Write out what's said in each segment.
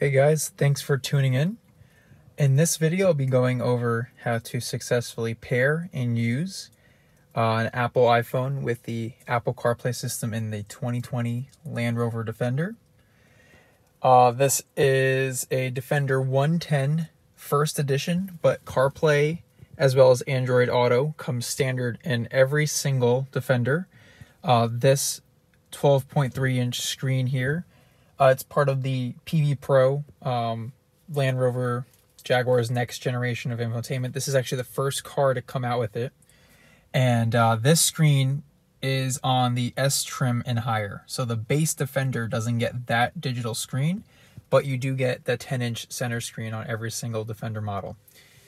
Hey guys, thanks for tuning in. In this video, I'll be going over how to successfully pair and use uh, an Apple iPhone with the Apple CarPlay system in the 2020 Land Rover Defender. Uh, this is a Defender 110 first edition, but CarPlay as well as Android Auto comes standard in every single Defender. Uh, this 12.3 inch screen here uh, it's part of the Pivi Pro um, Land Rover Jaguar's next generation of infotainment. This is actually the first car to come out with it. And uh, this screen is on the S trim and higher. So the base Defender doesn't get that digital screen, but you do get the 10 inch center screen on every single Defender model.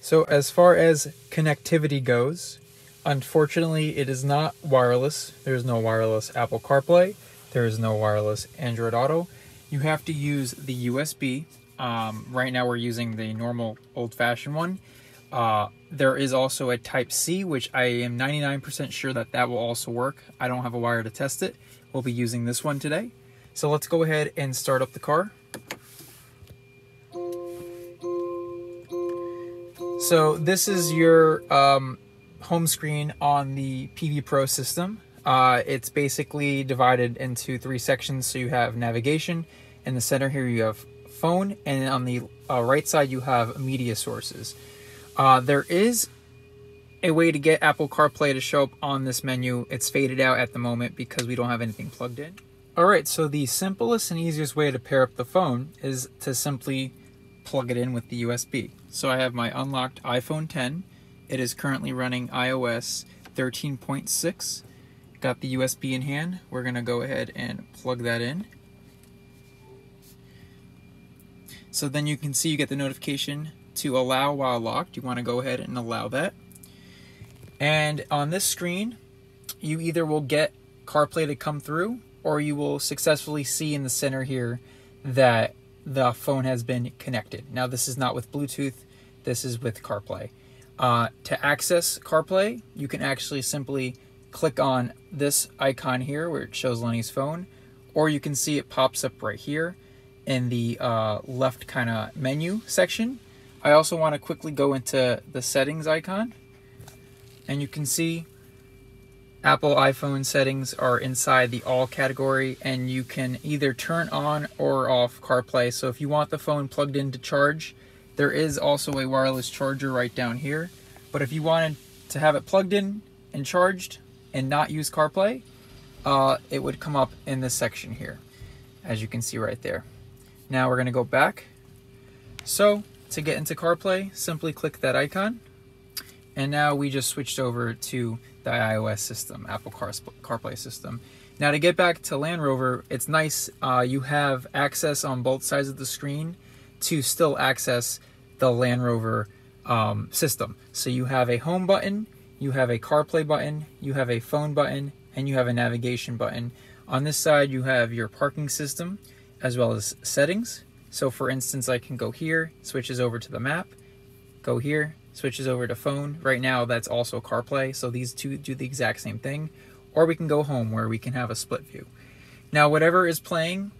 So as far as connectivity goes, unfortunately it is not wireless. There's no wireless Apple CarPlay. There is no wireless Android Auto you have to use the USB. Um, right now we're using the normal old-fashioned one. Uh, there is also a Type C, which I am 99% sure that that will also work. I don't have a wire to test it. We'll be using this one today. So let's go ahead and start up the car. So this is your um, home screen on the Pivi Pro system. Uh, it's basically divided into three sections. So you have navigation. In the center here, you have phone. And on the uh, right side, you have media sources. Uh, there is a way to get Apple CarPlay to show up on this menu. It's faded out at the moment because we don't have anything plugged in. All right, so the simplest and easiest way to pair up the phone is to simply plug it in with the USB. So I have my unlocked iPhone 10. It is currently running iOS 13.6 got the USB in hand. We're going to go ahead and plug that in. So then you can see you get the notification to allow while locked. You want to go ahead and allow that. And on this screen, you either will get CarPlay to come through or you will successfully see in the center here that the phone has been connected. Now this is not with Bluetooth, this is with CarPlay. Uh, to access CarPlay, you can actually simply click on this icon here where it shows Lenny's phone, or you can see it pops up right here in the uh, left kind of menu section. I also want to quickly go into the settings icon, and you can see Apple iPhone settings are inside the all category, and you can either turn on or off CarPlay. So if you want the phone plugged in to charge, there is also a wireless charger right down here. But if you wanted to have it plugged in and charged, and not use CarPlay, uh, it would come up in this section here, as you can see right there. Now we're going to go back. So to get into CarPlay, simply click that icon. And now we just switched over to the iOS system, Apple Car CarPlay system. Now to get back to Land Rover, it's nice uh, you have access on both sides of the screen to still access the Land Rover um, system. So you have a home button you have a CarPlay button, you have a phone button, and you have a navigation button. On this side, you have your parking system as well as settings. So for instance, I can go here, switches over to the map, go here, switches over to phone. Right now, that's also CarPlay, so these two do the exact same thing. Or we can go home where we can have a split view. Now, whatever is playing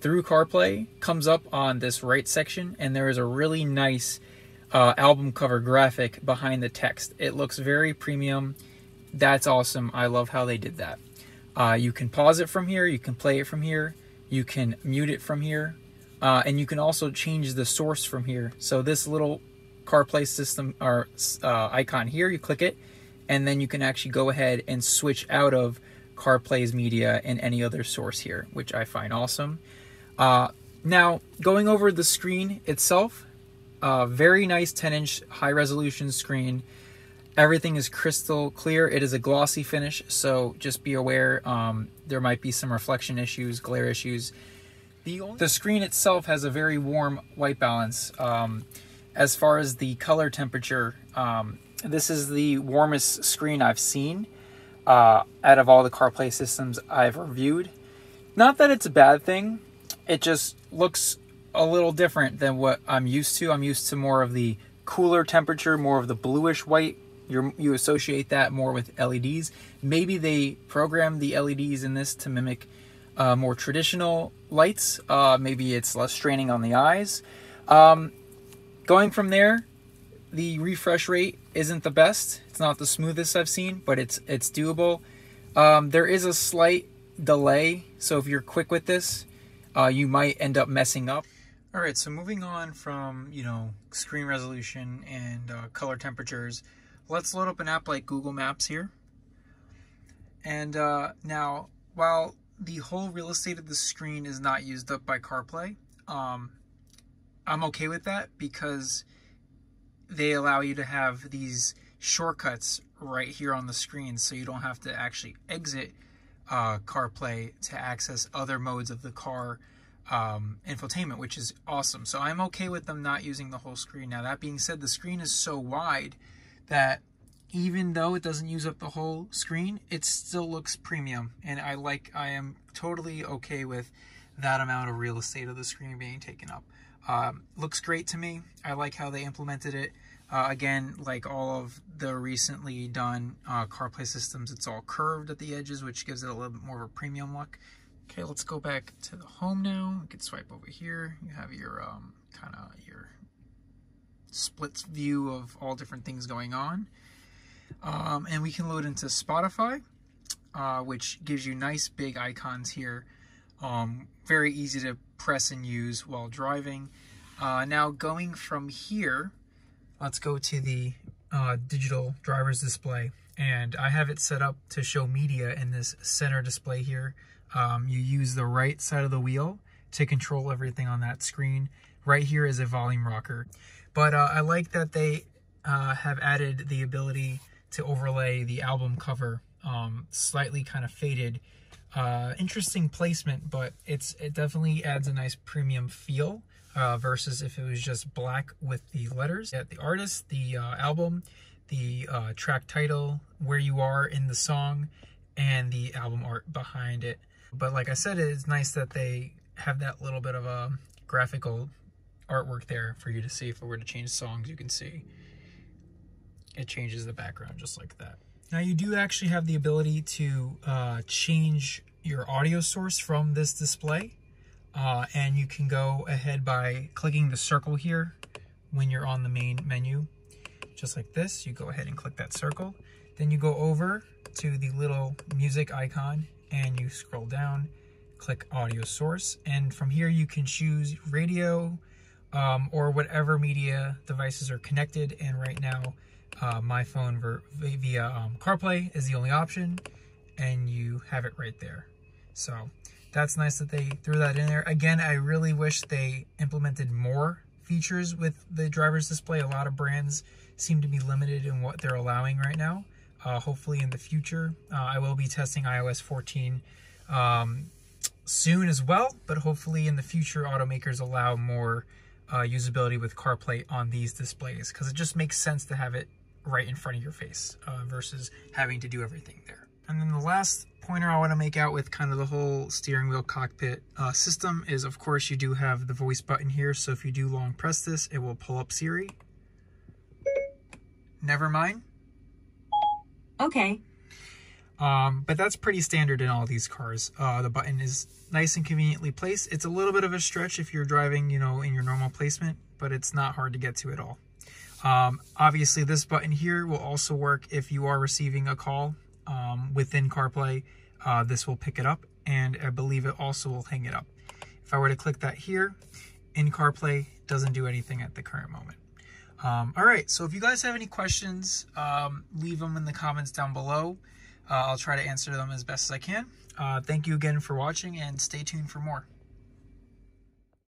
through CarPlay comes up on this right section, and there is a really nice uh, album cover graphic behind the text. It looks very premium. That's awesome. I love how they did that. Uh, you can pause it from here. You can play it from here. You can mute it from here. Uh, and you can also change the source from here. So this little CarPlay system or uh, icon here, you click it, and then you can actually go ahead and switch out of CarPlay's media and any other source here, which I find awesome. Uh, now, going over the screen itself, very nice 10 inch high resolution screen. Everything is crystal clear. It is a glossy finish, so just be aware um, there might be some reflection issues, glare issues. The, the screen itself has a very warm white balance. Um, as far as the color temperature, um, this is the warmest screen I've seen uh, out of all the CarPlay systems I've reviewed. Not that it's a bad thing, it just looks a little different than what I'm used to. I'm used to more of the cooler temperature, more of the bluish white. you you associate that more with LEDs. Maybe they program the LEDs in this to mimic uh, more traditional lights. Uh, maybe it's less straining on the eyes. Um, going from there, the refresh rate isn't the best. It's not the smoothest I've seen, but it's it's doable. Um, there is a slight delay, so if you're quick with this, uh, you might end up messing up. All right, so moving on from, you know, screen resolution and uh, color temperatures, let's load up an app like Google Maps here. And uh, now, while the whole real estate of the screen is not used up by CarPlay, um, I'm okay with that because they allow you to have these shortcuts right here on the screen so you don't have to actually exit uh, CarPlay to access other modes of the car um, infotainment, which is awesome. So I'm okay with them not using the whole screen. Now, that being said, the screen is so wide that even though it doesn't use up the whole screen, it still looks premium. And I like, I am totally okay with that amount of real estate of the screen being taken up. Um, looks great to me. I like how they implemented it. Uh, again, like all of the recently done uh, CarPlay systems, it's all curved at the edges, which gives it a little bit more of a premium look. Okay, let's go back to the home now. You can swipe over here. You have your um, kind of your splits view of all different things going on. Um, and we can load into Spotify, uh, which gives you nice big icons here. Um, very easy to press and use while driving. Uh, now going from here, let's go to the uh, digital driver's display. And I have it set up to show media in this center display here. Um, you use the right side of the wheel to control everything on that screen. Right here is a volume rocker. But uh, I like that they uh, have added the ability to overlay the album cover um, slightly kind of faded. Uh, interesting placement, but it's it definitely adds a nice premium feel uh, versus if it was just black with the letters. At the artist, the uh, album, the uh, track title, where you are in the song, and the album art behind it. But like I said, it's nice that they have that little bit of a graphical artwork there for you to see. If it were to change songs, you can see it changes the background just like that. Now you do actually have the ability to uh, change your audio source from this display. Uh, and you can go ahead by clicking the circle here when you're on the main menu. Just like this, you go ahead and click that circle. Then you go over to the little music icon and you scroll down, click audio source. And from here you can choose radio um, or whatever media devices are connected. And right now, uh, my phone via um, CarPlay is the only option and you have it right there. So that's nice that they threw that in there. Again, I really wish they implemented more features with the driver's display. A lot of brands seem to be limited in what they're allowing right now. Uh, hopefully in the future, uh, I will be testing iOS 14 um, soon as well, but hopefully in the future, automakers allow more uh, usability with CarPlay on these displays because it just makes sense to have it right in front of your face uh, versus having to do everything there. And then the last pointer I want to make out with kind of the whole steering wheel cockpit uh, system is, of course, you do have the voice button here. So if you do long press this, it will pull up Siri. Never mind. Okay. Um, but that's pretty standard in all these cars. Uh, the button is nice and conveniently placed. It's a little bit of a stretch if you're driving, you know, in your normal placement, but it's not hard to get to at all. Um, obviously, this button here will also work if you are receiving a call um, within CarPlay, uh, this will pick it up and I believe it also will hang it up. If I were to click that here, in CarPlay, doesn't do anything at the current moment. Um, all right, so if you guys have any questions, um, leave them in the comments down below. Uh, I'll try to answer them as best as I can. Uh, thank you again for watching and stay tuned for more.